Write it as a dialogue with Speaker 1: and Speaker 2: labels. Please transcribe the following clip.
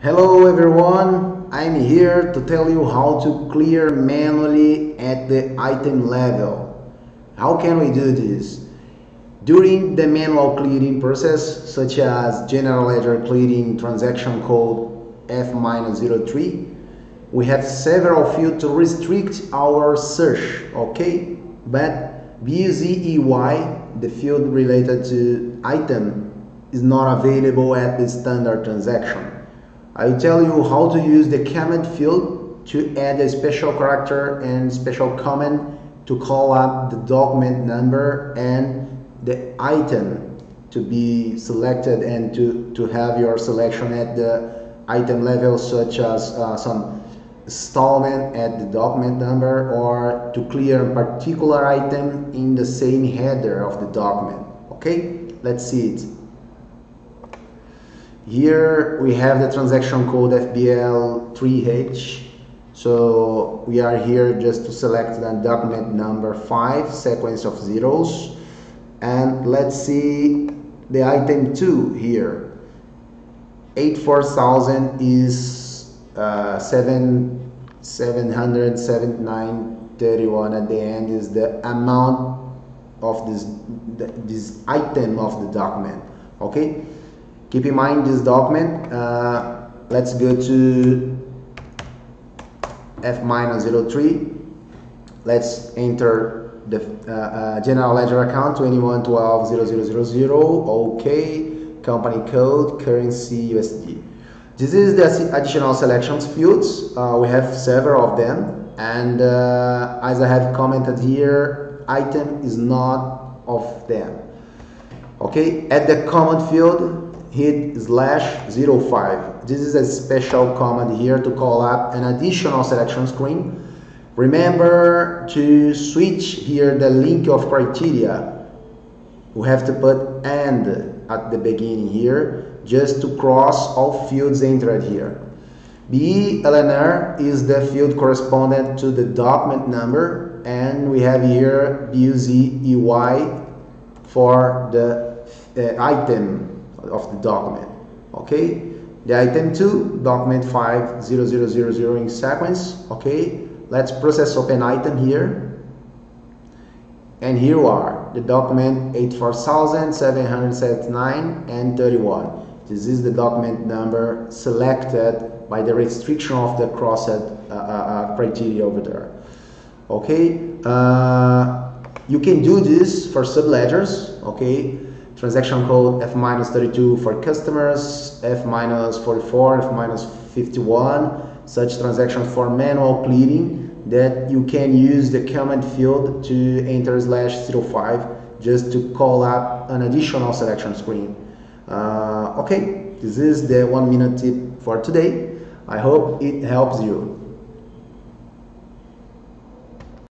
Speaker 1: Hello everyone, I'm here to tell you how to clear manually at the item level. How can we do this? During the manual clearing process, such as general ledger clearing transaction code F-03, we have several fields to restrict our search, okay? But BUZEI, the field related to item, is not available at the standard transaction. I'll tell you how to use the comment field to add a special character and special comment to call up the document number and the item to be selected and to, to have your selection at the item level such as uh, some installment at the document number or to clear a particular item in the same header of the document. Okay? Let's see it here we have the transaction code FBL3H. So we are here just to select the document number 5, sequence of zeros. And let's see the item 2 here. 84000 is uh, 7, 779.31 at the end is the amount of this, this item of the document. Okay keep in mind this document uh, let's go to F-03 let's enter the uh, uh, general ledger account 21120000 okay company code currency USD this is the additional selections fields. Uh, we have several of them. And uh, as I have commented here item is not of them. Okay at the comment field hit slash 05. This is a special command here to call up an additional selection screen. Remember to switch here the link of criteria. We have to put AND at the beginning here just to cross all fields entered here. BELNR is the field correspondent to the document number and we have here BUZEI for the uh, item of the document. Okay, the item 2, document 50000 in sequence. Okay, let's process open item here. And here are the document 84779 and 31. This is the document number selected by the restriction of the crossed uh, uh, uh, criteria over there. Okay, uh, you can do this for subledgers. Okay, transaction code F-32 for customers, F-44, F-51, such transactions for manual clearing that you can use the comment field to enter slash 05 just to call up an additional selection screen. Uh, okay, this is the one minute tip for today. I hope it helps you.